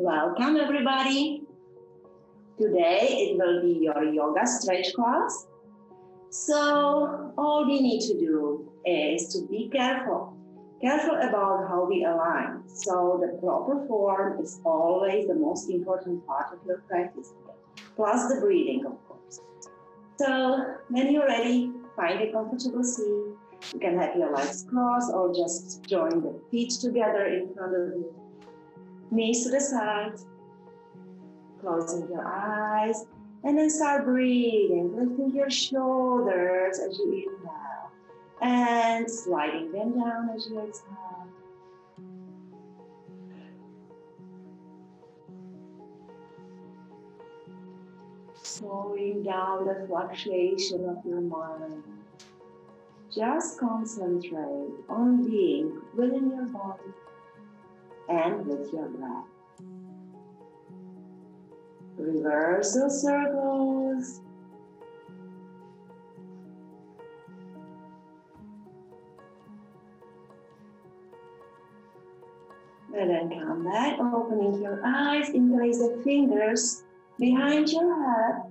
Welcome, everybody. Today it will be your yoga stretch class. So, all we need to do is to be careful. Careful about how we align. So, the proper form is always the most important part of your practice, plus the breathing, of course. So, when you're ready, find a comfortable seat. You can have your legs crossed or just join the feet together in front of you. Knees to the sides. Closing your eyes. And then start breathing, lifting your shoulders as you inhale. And sliding them down as you exhale. Slowing down the fluctuation of your mind. Just concentrate on being within your body and with your breath. Reverse those circles. And then come back, opening your eyes, interlace the fingers behind your head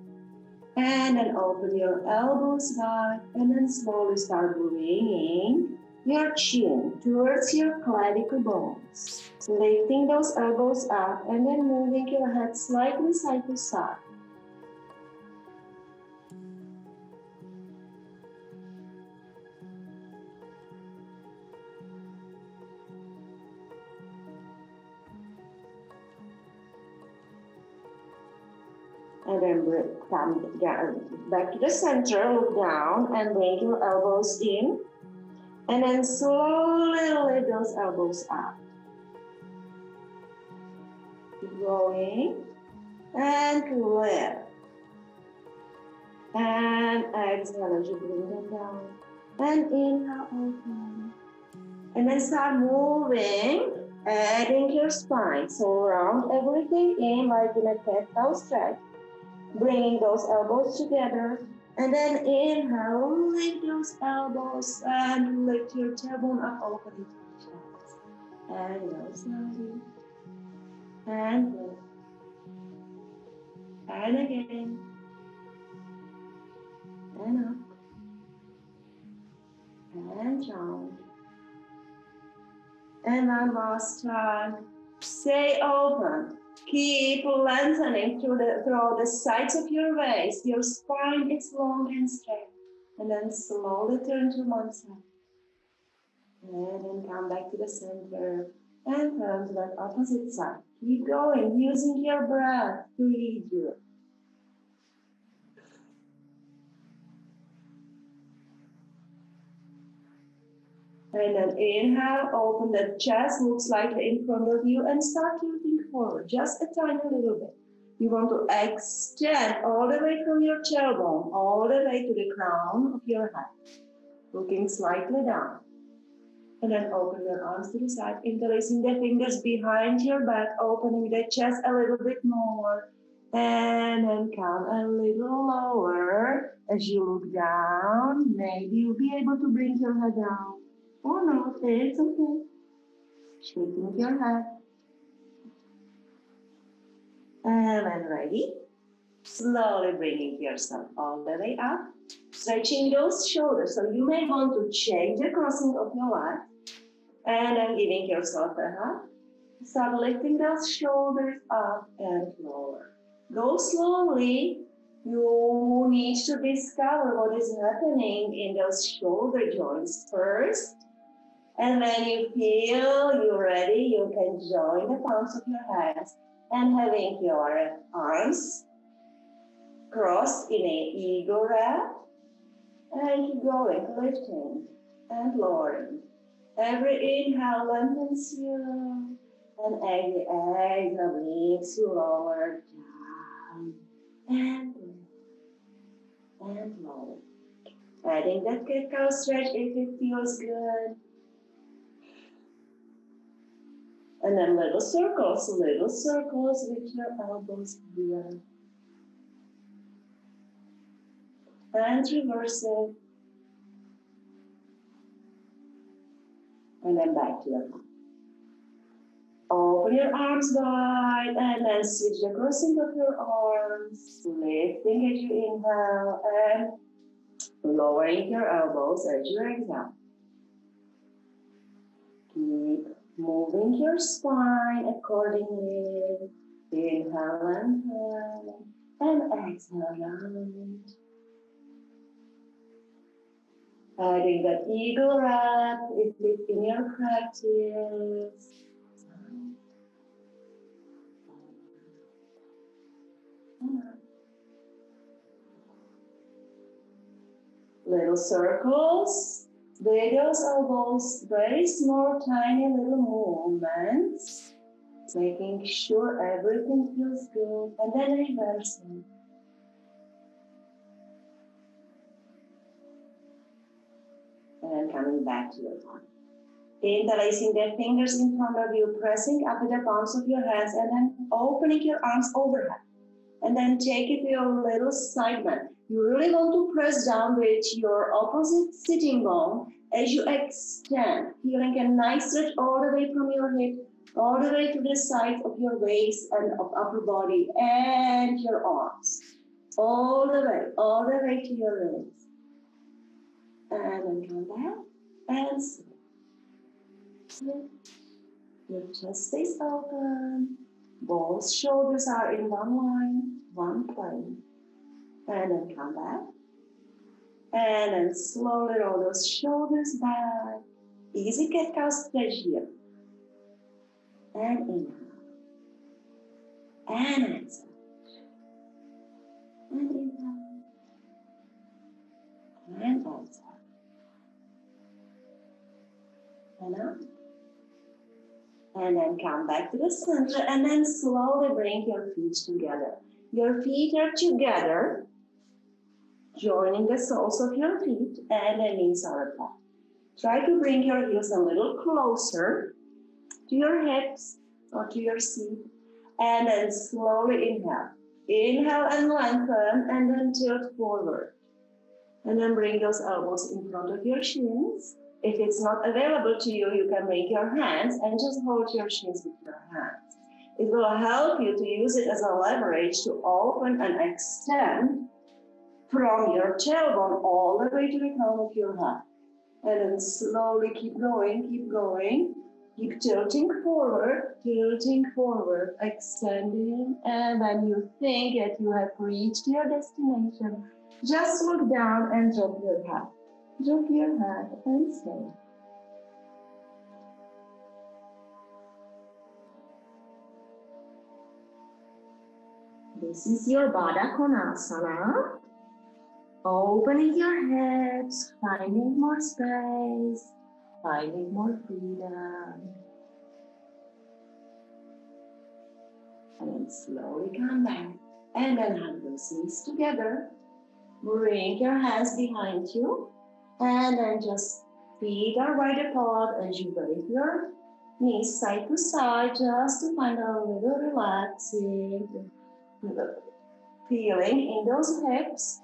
and then open your elbows wide and then slowly start bringing your chin towards your clavicle bones. Lifting those elbows up and then moving your head slightly side to side. and then come back to the center, look down and bring your elbows in. And then slowly lift those elbows up. Keep going. And lift. And exhale as you bring them down. And inhale, open. And then start moving, adding your spine. So round everything in like in a cat cow stretch bringing those elbows together. And then inhale, lift those elbows and lift your tailbone up, into the chest. And go slowly. And lift. And again. And up. And down. And then last time. Stay open. Keep lengthening through the, through the sides of your waist. Your spine is long and straight. And then slowly turn to one side. And then come back to the center and turn to that opposite side. Keep going, using your breath to lead you. And then inhale, open the chest, look slightly in front of you, and start tilting forward, just a tiny little bit. You want to extend all the way from your tailbone, all the way to the crown of your head, looking slightly down. And then open your arms to the side, interlacing the fingers behind your back, opening the chest a little bit more. And then come a little lower as you look down. Maybe you'll be able to bring your head down. Or not, it's okay. Shaking your head. And when ready, slowly bringing yourself all the way up, stretching those shoulders. So you may want to change the crossing of your legs and then giving yourself a hug. Start lifting those shoulders up and lower. Go slowly. You need to discover what is happening in those shoulder joints first. And when you feel you're ready, you can join the palms of your hands and having your arms crossed in a eagle wrap and going, lifting and lowering. Every inhale lengthens you, and every exhale leads you lower down and and lower. Adding that cat cow stretch if it feels good. And then little circles, little circles with your elbows here. And reverse it. And then back. Open Open your arms wide and then switch the crossing of your arms, lifting as you inhale and lowering your elbows as you exhale. Keep moving your spine accordingly. Inhale and and exhale round. Adding that eagle wrap if it's in your practice. Little circles, those elbows, very small, tiny little movements, making sure everything feels good, and then reversing. And then coming back to your body. Interlacing the fingers in front of you, pressing up with the palms of your hands, and then opening your arms overhead. And then take it to your little side bend. You really want to press down with your opposite sitting bone as you extend, feeling a nice stretch all the way from your hip, all the way to the sides of your waist and of upper body and your arms. All the way, all the way to your legs. And then come back and slip. Your chest stays open. Both shoulders are in one line, one plane. And then come back. And then slowly roll those shoulders back. Easy cat cow stretch here. And inhale. And exhale. And inhale. And exhale. And out. And then come back to the center and then slowly bring your feet together. Your feet are together, joining the soles of your feet and the knees are apart. Try to bring your heels a little closer to your hips or to your seat and then slowly inhale. Inhale and lengthen and then tilt forward. And then bring those elbows in front of your shins. If it's not available to you, you can make your hands and just hold your shins with your hands. It will help you to use it as a leverage to open and extend from your tailbone all the way to the crown of your head. And then slowly keep going, keep going. Keep tilting forward, tilting forward, extending. And when you think that you have reached your destination, just look down and drop your head. Drop your head and stay. This is your Baddha Konasana. Opening your hips, finding more space, finding more freedom. And then slowly come back. And then hug those knees together. Bring your hands behind you. And then just feet are wide apart as you wave your knees side to side just to find a little relaxing feeling in those hips.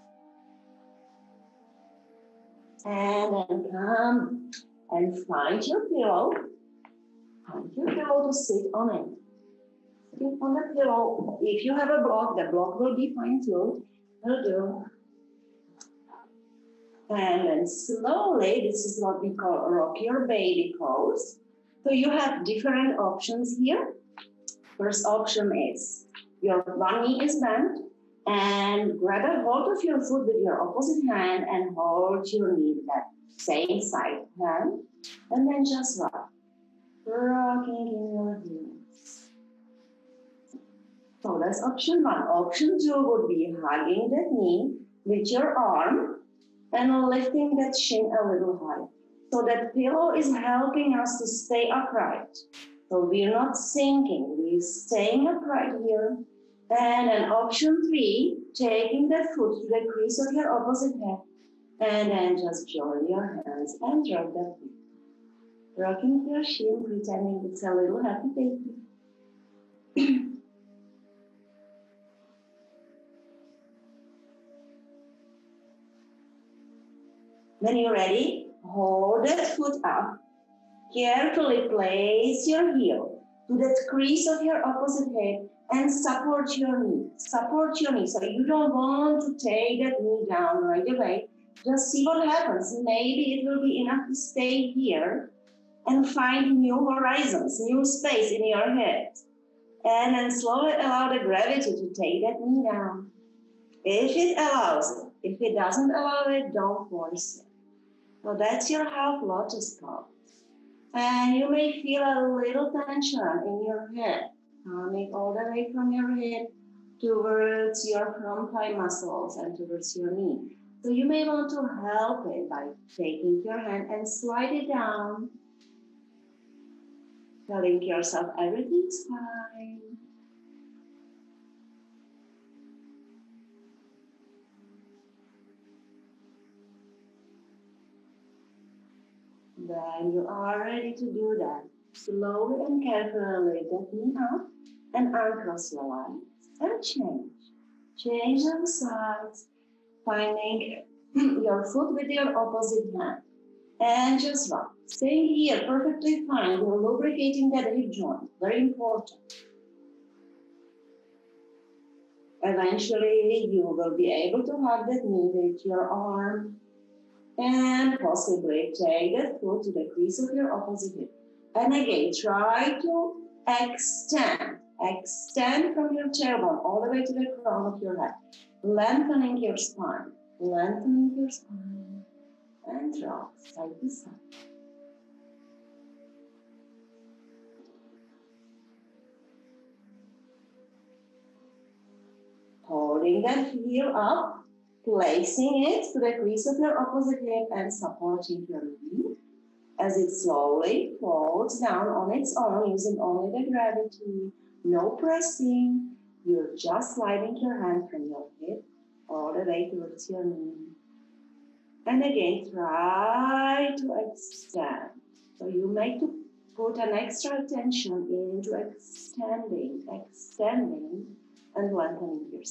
And then come and find your pillow. Find your pillow to sit on it. Sit on the pillow. If you have a block, the block will be fine too. Will do. And then slowly, this is what we call rock your baby pose. So you have different options here. First option is your one knee is bent and grab a hold of your foot with your opposite hand and hold your knee with that same side hand. And then just rock. Rocking in your heels. So that's option one. Option two would be hugging that knee with your arm and lifting that shin a little high. So that pillow is helping us to stay upright. So we're not sinking, we're staying upright here. And then option three, taking the foot to the crease of your opposite hip. And then just join your hands and drop the feet. Rocking your shin, pretending it's a little happy baby. When you're ready, hold that foot up. Carefully place your heel to that crease of your opposite hip and support your knee. Support your knee. So you don't want to take that knee down right away. Just see what happens. Maybe it will be enough to stay here and find new horizons, new space in your head. And then slowly allow the gravity to take that knee down. If it allows it, if it doesn't allow it, don't force it. So that's your half lotus pose. And you may feel a little tension in your head, coming all the way from your head towards your front thigh muscles and towards your knee. So you may want to help it by taking your hand and slide it down, telling yourself everything's fine. Then you are ready to do that, slowly and carefully get me up and your legs and change. Change them sides, finding your foot with your opposite hand. And just rock. Staying here perfectly fine. You're lubricating that hip joint. Very important. Eventually, you will be able to hug that knee with your arm and possibly take the foot to the crease of your opposite hip. And again, try to extend, extend from your tailbone all the way to the crown of your head, lengthening your spine, lengthening your spine, and drop side to side. Holding that heel up, placing it to the crease of your opposite hip and supporting your knee as it slowly falls down on its own using only the gravity, no pressing. You're just sliding your hand from your hip all the way towards your knee. And again, try to extend. So you make to put an extra attention into extending, extending, and lengthening your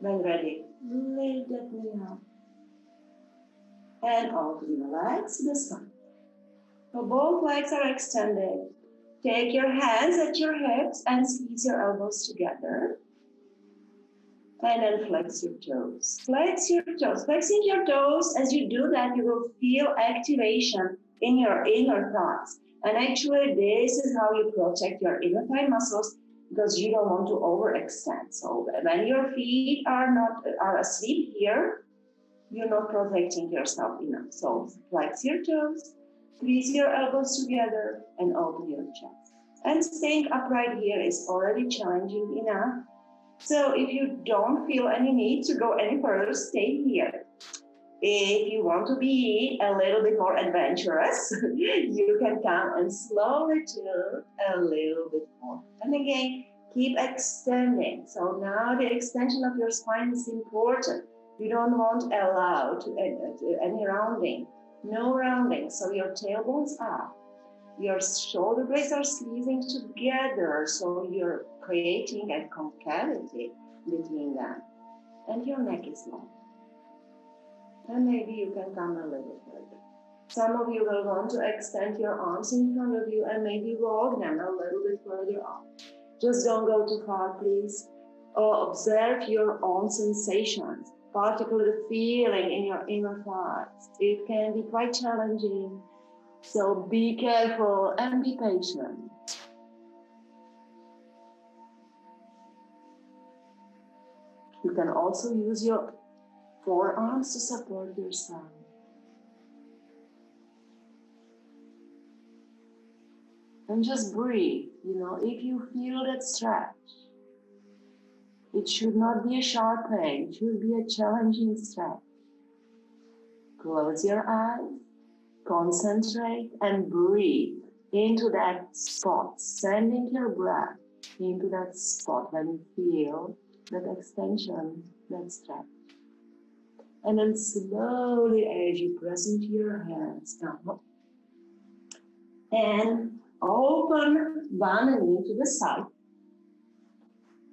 When ready, lift that knee up. And open the legs the side. So both legs are extended. Take your hands at your hips and squeeze your elbows together. And then flex your toes. Flex your toes. Flexing your toes, as you do that, you will feel activation in your inner thighs. And actually, this is how you protect your inner thigh muscles because you don't want to overextend. So when your feet are not are asleep here, you're not protecting yourself enough. So flex your toes, squeeze your elbows together, and open your chest. And staying upright here is already challenging enough. So if you don't feel any need to go any further, stay here. If you want to be a little bit more adventurous, you can come and slowly tilt a little bit more. And again, keep extending. So now the extension of your spine is important. You don't want allow to, uh, any rounding. No rounding. So your tailbone's up. Your shoulder blades are squeezing together. So you're creating a concavity between them. And your neck is long and maybe you can come a little further. Some of you will want to extend your arms in front of you and maybe walk them a little bit further up. Just don't go too far, please. Or observe your own sensations, particularly the feeling in your inner thighs. It can be quite challenging. So be careful and be patient. You can also use your forearms to support yourself. And just breathe. You know, if you feel that stretch, it should not be a sharp pain, it should be a challenging stretch. Close your eyes, concentrate, and breathe into that spot, sending your breath into that spot when you feel that extension, that stretch. And then slowly, as you press into your hands down, and open one knee to the side.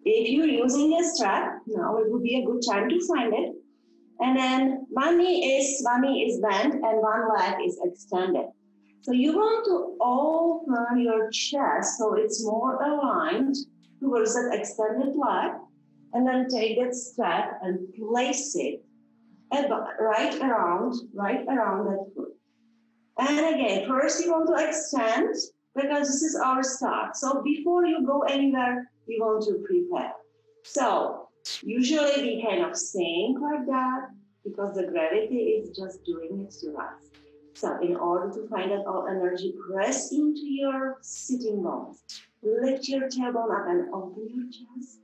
If you're using a strap, now it would be a good time to find it. And then one knee is one knee is bent and one leg is extended. So you want to open your chest so it's more aligned towards that extended leg, and then take that strap and place it right around, right around that foot. And again, first you want to extend because this is our start. So before you go anywhere, you want to prepare. So usually we kind of sink like that because the gravity is just doing it to us. So in order to find out all energy, press into your sitting bones. Lift your tailbone up and open your chest.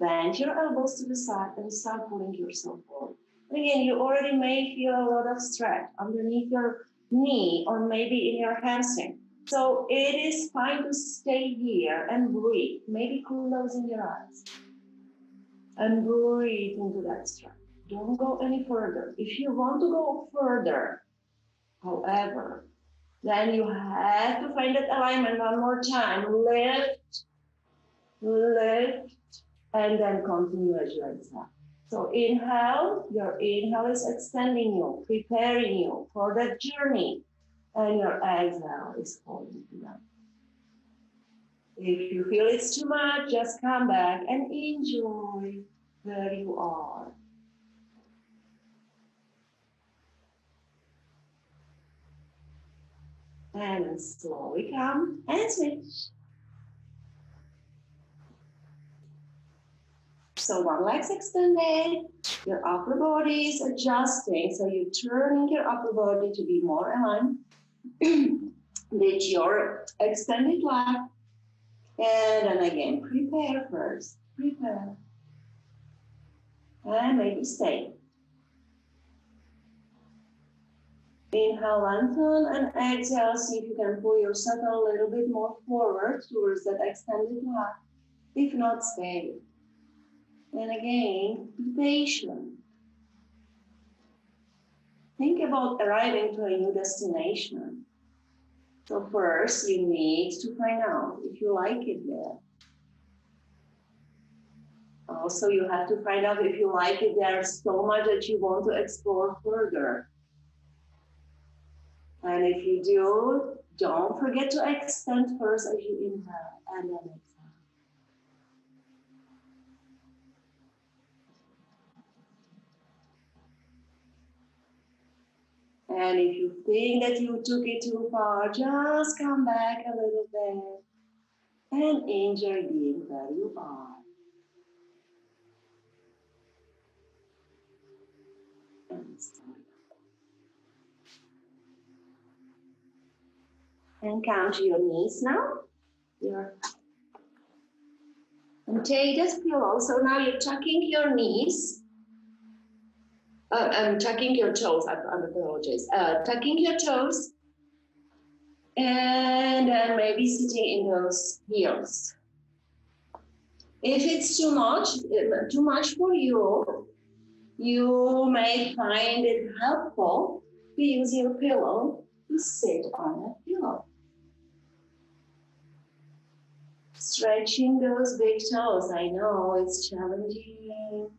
Bend your elbows to the side and start pulling yourself forward. Again, you already may feel a lot of stretch underneath your knee or maybe in your hamstring. So it is fine to stay here and breathe, maybe closing your eyes and breathe into that stretch. Don't go any further. If you want to go further, however, then you have to find that alignment one more time. Lift, lift, and then continue as you exhale. So inhale, your inhale is extending you, preparing you for that journey and your exhale is holding you down. If you feel it's too much, just come back and enjoy where you are. And slowly come and switch. So one leg's extended, your upper body is adjusting. So you're turning your upper body to be more aligned with your extended leg. And then again, prepare first, prepare. And maybe stay. Inhale, lengthen, and exhale. See if you can pull yourself a little bit more forward towards that extended leg. If not, stay. And again, be patient. Think about arriving to a new destination. So first you need to find out if you like it there. Also, you have to find out if you like it there so much that you want to explore further. And if you do, don't forget to extend first as you inhale and then exhale. And if you think that you took it too far, just come back a little bit and enjoy being where you are. And And count your knees now. Your and take this pillow. So now you're tucking your knees uh, um, tucking your toes, I, I apologize, uh, tucking your toes and then maybe sitting in those heels. If it's too much, uh, too much for you, you may find it helpful to use your pillow to sit on a pillow. Stretching those big toes, I know it's challenging.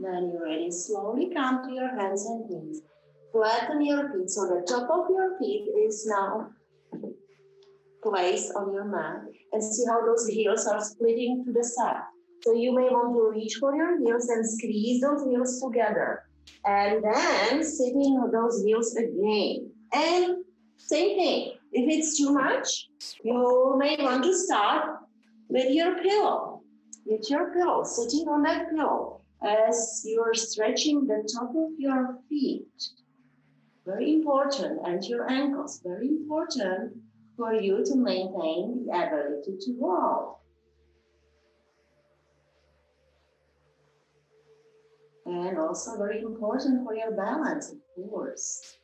Then you're ready, slowly come to your hands and knees. Flatten your feet so the top of your feet is now placed on your mat and see how those heels are splitting to the side. So you may want to reach for your heels and squeeze those heels together. And then sitting on those heels again. And same thing. If it's too much, you may want to start with your pillow. With your pillow, sitting on that pillow as you're stretching the top of your feet. Very important, and your ankles, very important for you to maintain the ability to walk. And also very important for your balance, of course.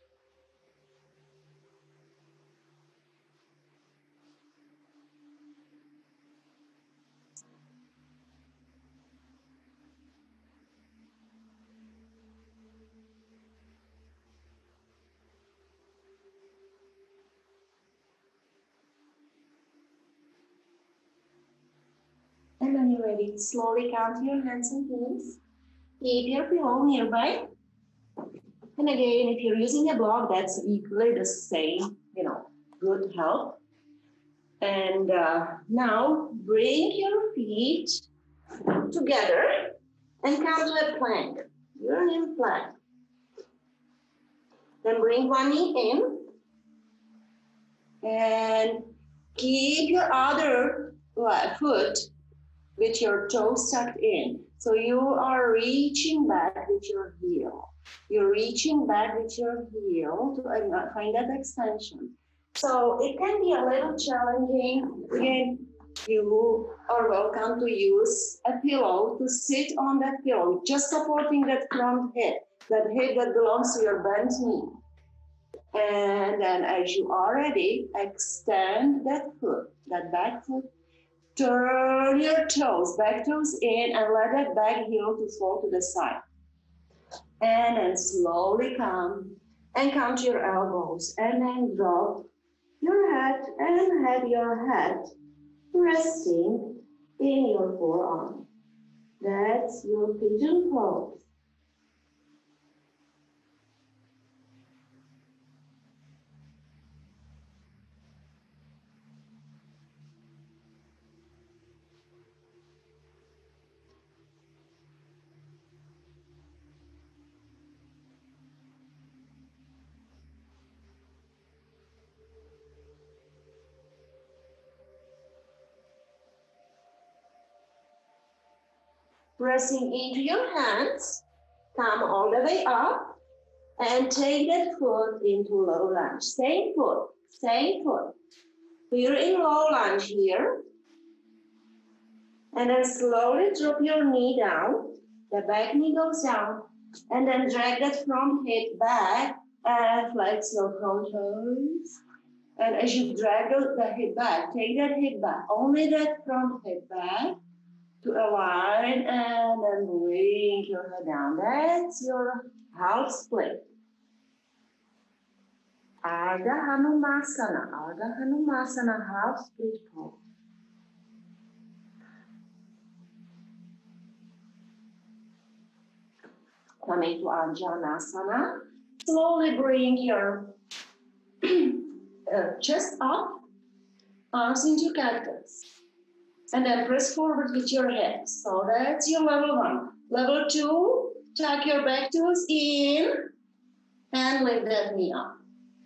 Ready, slowly count your hands and knees. Keep your pillow nearby. And again, if you're using a block, that's equally the same, you know, good help. And uh, now bring your feet together and come to a plank. You're in plank. Then bring one knee in and keep your other foot with your toes tucked in. So you are reaching back with your heel. You're reaching back with your heel to uh, find that extension. So it can be a little challenging. Again, you are welcome to use a pillow to sit on that pillow, just supporting that front hip, that hip that belongs to your bent knee. And then as you are ready, extend that foot, that back foot Turn your toes, back toes in, and let that back heel to fall to the side. And then slowly come and come to your elbows and then drop your head and have your head resting in your forearm. That's your pigeon pose. Pressing into your hands, come all the way up, and take that foot into low lunge. Same foot, same foot. We're in low lunge here. And then slowly drop your knee down. The back knee goes down. And then drag that front hip back and flex your front toes. And as you drag the hip back, take that hip back, only that front hip back to align and then bring your head down. That's your half split. Ardha Hanumasana, Ardha Hanumasana, half split pose. Coming to Anjanasana, slowly bring your uh, chest up, arms into cactus and then press forward with your hands. So that's your level one. Level two, tuck your back toes in and lift that knee up.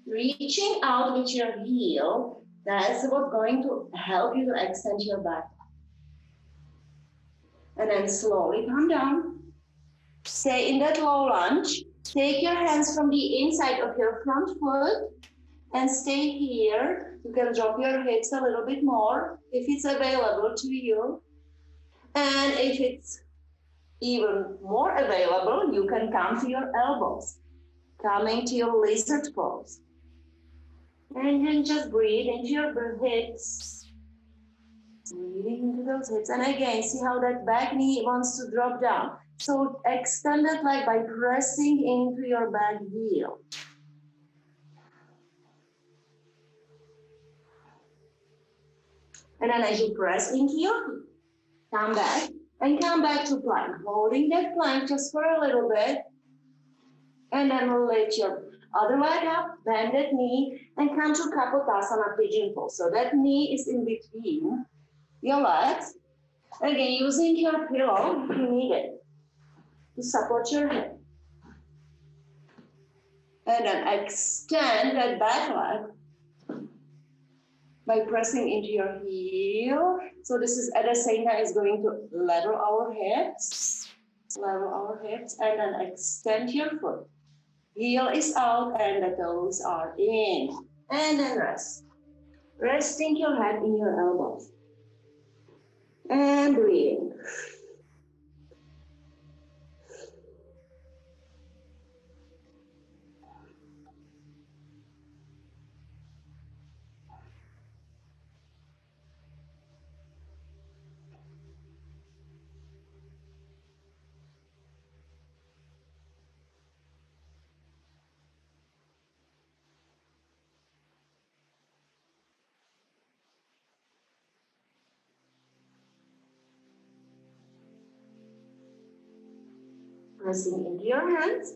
Reaching out with your heel, that's what's going to help you to extend your back. And then slowly come down. Stay in that low lunge. Take your hands from the inside of your front foot and stay here. You can drop your hips a little bit more if it's available to you. And if it's even more available, you can come to your elbows, coming to your lizard pose. And then just breathe into your hips. Breathing into those hips. And again, see how that back knee wants to drop down. So extend it like by pressing into your back heel. And then as you press into your feet, come back and come back to plank, holding that plank just for a little bit. And then we'll lift your other leg up, bend that knee, and come to Kapotasana pigeon pose. So that knee is in between your legs. Again, using your pillow if you need it to support your head. And then extend that back leg by pressing into your heel. So this is at is going to level our hips, level our hips, and then extend your foot. Heel is out and the toes are in. And then rest. resting your head in your elbows. And breathing. Pressing into your hands.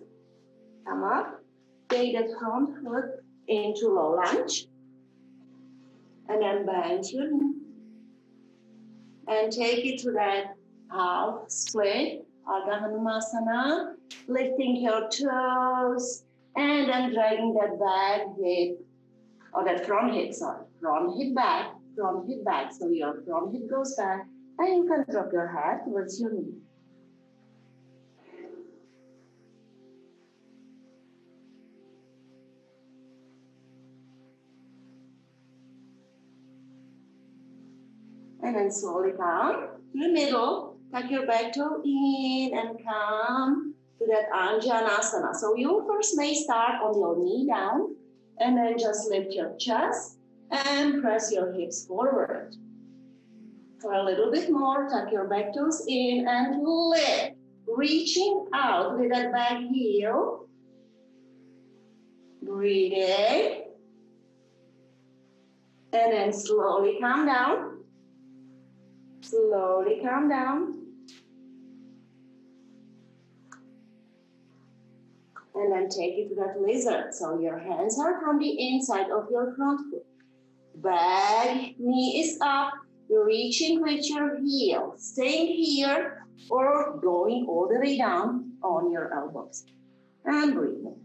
Come up. Take that front foot into low lunge. And then bend your knee. And take it to that uh, half split, Ardha Hanumasana. Lifting your toes and then dragging that back hip, or that front hip, sorry, front hip back, front hip back. So your front hip goes back, and you can drop your head towards your knee. And then slowly come to the middle. Tuck your back toe in and come to that Anjanasana. So you first may start on your knee down and then just lift your chest and press your hips forward. For a little bit more, tuck your back toes in and lift. Reaching out with that back heel. Breathing. And then slowly come down. Slowly calm down. And then take it to that lizard. So your hands are from the inside of your front foot. Back knee is up. Reaching with your heel. Staying here or going all the way down on your elbows. And breathing.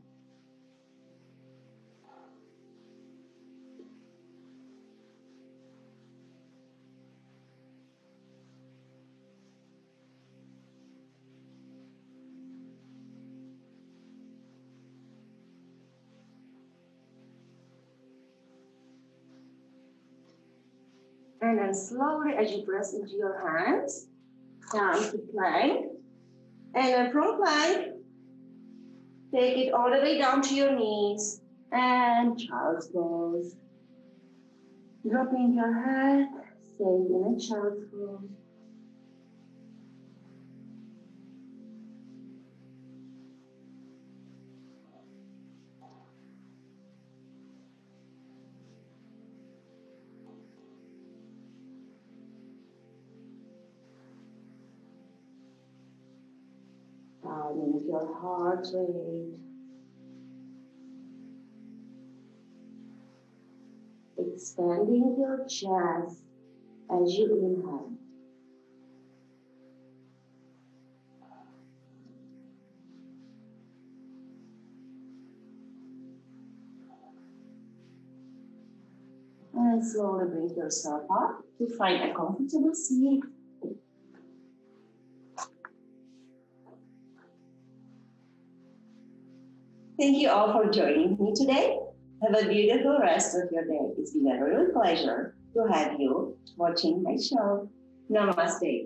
And then slowly, as you press into your hands, down to plank. And then from plank, take it all the way down to your knees. And child's pose. Dropping your head, staying in a child's pose. Calming your heart rate. Expanding your chest as you inhale. And slowly bring yourself up to find a comfortable seat. Thank you all for joining me today. Have a beautiful rest of your day. It's been a real pleasure to have you watching my show. Namaste.